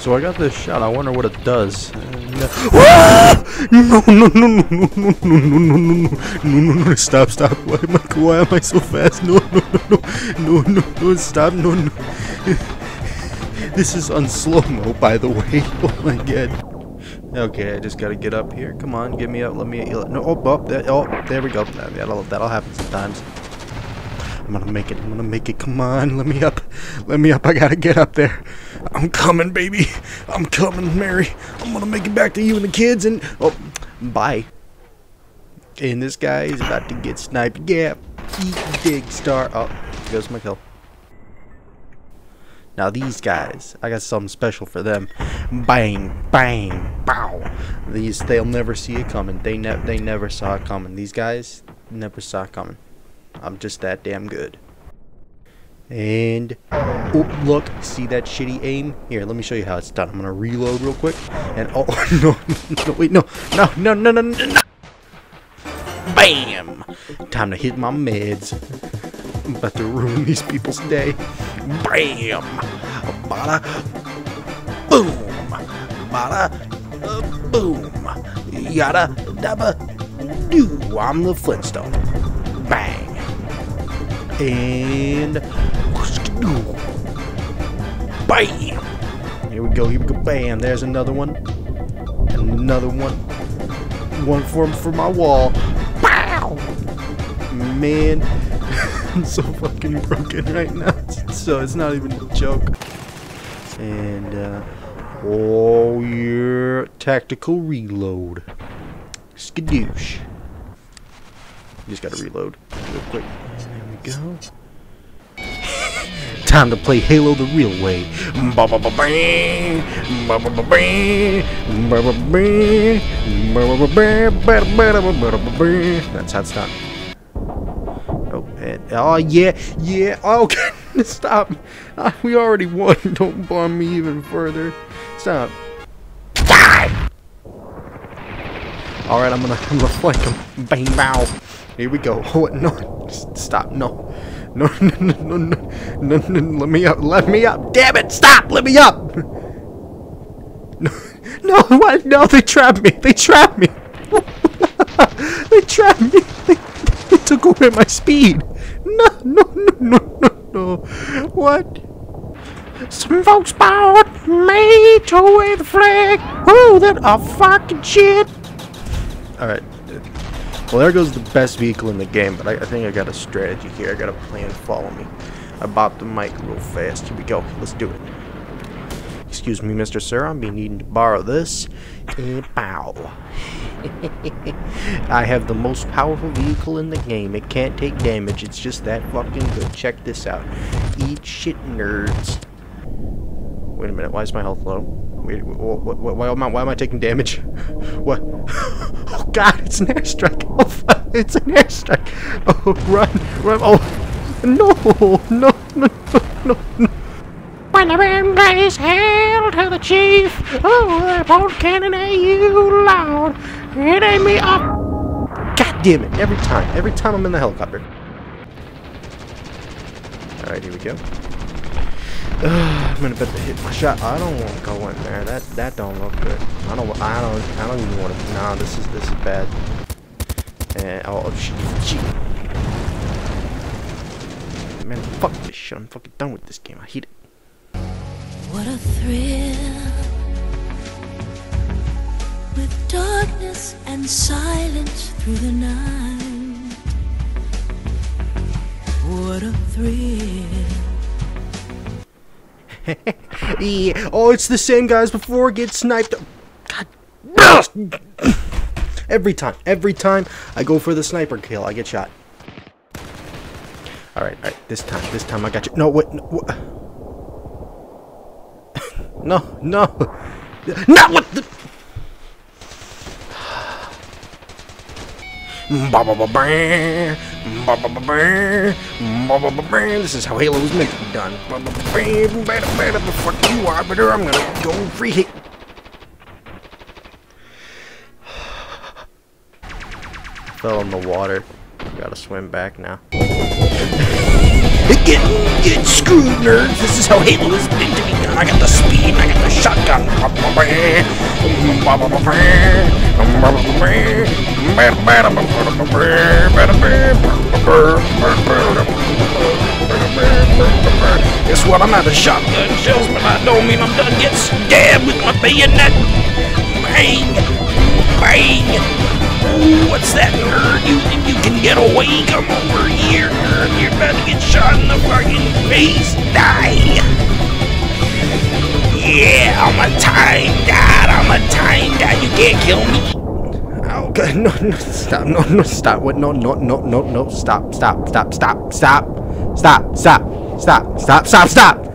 So I got this shot. I wonder what it does. no, no, no, no, no, no, no, no, no, no, no, no, no, Stop, stop. Why am I, why am I so fast? No, no, no, no, no, no, no, stop. No, no. This is on slow-mo, by the way. Oh my god. Okay, I just gotta get up here. Come on, get me up. Let me. No, oh, oh, there, oh, there we go. That'll, that'll happen sometimes. I'm gonna make it. I'm gonna make it. Come on, let me up. Let me up. I gotta get up there. I'm coming, baby. I'm coming, Mary. I'm gonna make it back to you and the kids. And oh, bye. And this guy is about to get sniped. Yeah, eat big star. Oh, here goes my kill. Now these guys, I got something special for them. Bang, bang, bow. These they'll never see it coming. They ne they never saw it coming. These guys never saw it coming. I'm just that damn good. And, oh, look, see that shitty aim? Here, let me show you how it's done. I'm gonna reload real quick. And, oh, no, no, wait, no, no, no, no, no, no, no. Bam! Time to hit my meds. I'm about to ruin these people's day. Bam! Bada, boom! Bada, boom! Yada, dabba, do. I'm the Flintstone. Bang! and bam! Here we go, here we go, bam! There's another one, another one, one for for my wall. Bow! Man, I'm so fucking broken right now. So it's not even a joke. And uh, oh yeah, tactical reload. Skadoosh. You just gotta reload real quick There we go. Time to play Halo the real way. That's how it's done. Oh, and, oh yeah, yeah. Oh, okay. stop. Uh, we already won. Don't bomb me even further. Stop. Die. All right, I'm gonna, I'm gonna flank him. Bang, bow. Here we go. Oh, no. Stop. No. No, no, no, no, no, no, no, let me up. Let me up. Damn it. Stop. Let me up. No. No. What? No, they trapped me. They trapped me. they trapped me. They, they took away my speed. No, no, no, no, no, no. What? Some folks bought me to away the flag. Oh, that a fucking shit. Alright. Well, there goes the best vehicle in the game, but I, I think I got a strategy here. I got a plan. Follow me. I bopped the mic real fast. Here we go. Let's do it. Excuse me, Mr. Sir. I'm be needing to borrow this. And bow. I have the most powerful vehicle in the game. It can't take damage. It's just that fucking good. Check this out. Eat shit, nerds. Wait a minute. Why is my health low? Wait, why, am I, why am I taking damage? What? Oh god, it's an airstrike. Oh, it's an airstrike. Oh, run, run. Oh, no, no, no, no, no. When the band plays hail to the chief, oh, bolt cannon at you loud. It ain't me up. God damn it, every time, every time I'm in the helicopter. Alright, here we go. I'm gonna bet to hit my shot. I don't want to go in there. That that don't look good. I don't. I don't. I don't even want to. Nah, this is this is bad. And oh, oh shit. Man, fuck this shit. I'm fucking done with this game. I hate it. What a thrill with darkness and silence through the night. What a thrill. Oh, it's the same guys before get sniped. God. every time, every time I go for the sniper kill, I get shot. All right, all right. This time, this time I got you. No, wait. No, what? no, no. Not what the. Mm-hmm. This is how Halo was meant to be done. Fuck you, Arbiter. I'm gonna go free hit. Fell in the water. Gotta swim back now. get, get screwed, nerds. This is how Halo is meant to be done. I got the speed, I got the shotgun. Guess what? I'm out of shotgun shells, but that don't mean I'm done. Get stabbed with my bayonet. Bang! Bang! Ooh, what's that, nerd? You think you can get away? Come over here, nerd. You're about to get shot in the fucking face. Die! Yeah, I'm a time god. I'm a time god. You can't kill me. God. No, no, stop. No, no, stop. What? No, no, no, no, no. Stop, stop, stop, stop, stop. Stop, stop, stop, stop, stop, stop, stop.